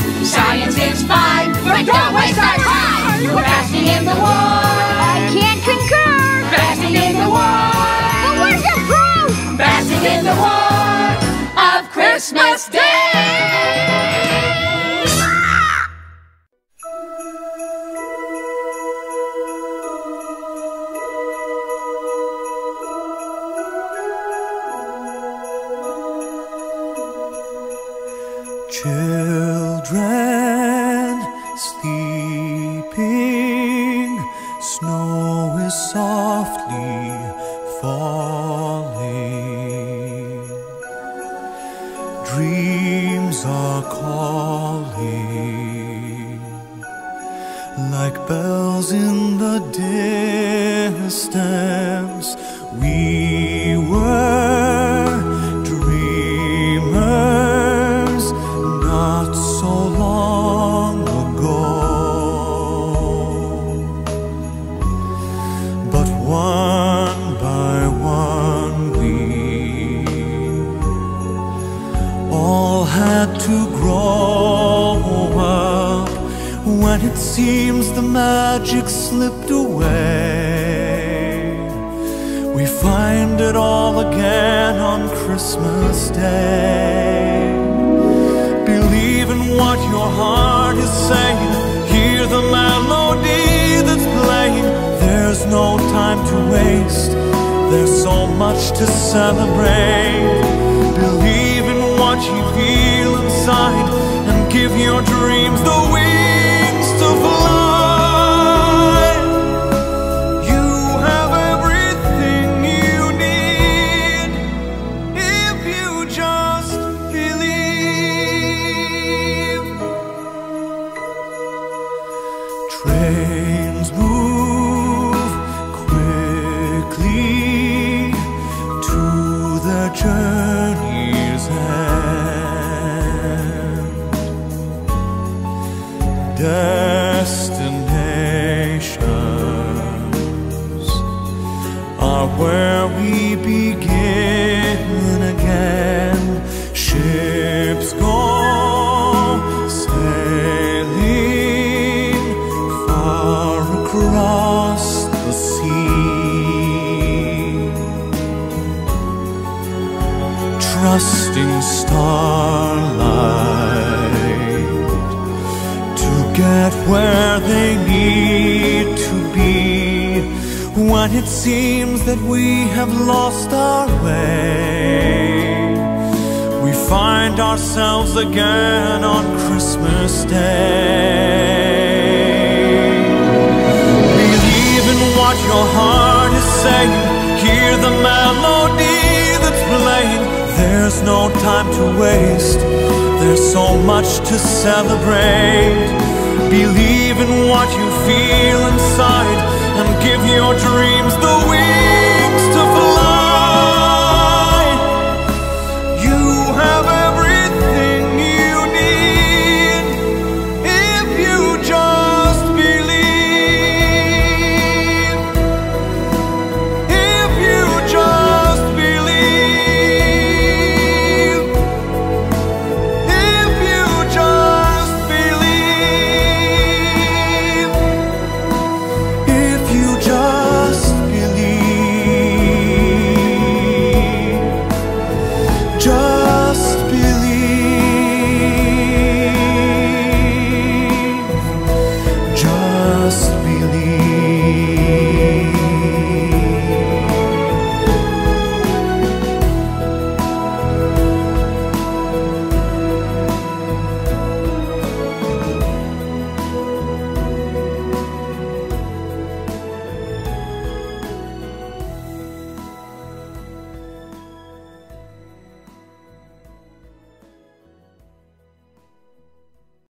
season. Science is fine, but don't waste our time. We're basking in the warmth. I can't concur. Basking in the warmth. But where's the proof? Basking in the warmth of Christmas Day. Children sleeping, snow is softly falling. Dreams are calling like bells in the distance. We it seems the magic slipped away. We find it all again on Christmas Day. Believe in what your heart is saying. Hear the melody that's playing. There's no time to waste. There's so much to celebrate. Believe in what you feel inside and give your dreams the Trains move quickly to their journey's end. Destinations are where we begin again. Ships trusting starlight to get where they need to be. When it seems that we have lost our way, we find ourselves again on Christmas Day. To waste. There's so much to celebrate. Believe in what you feel inside and give your dreams the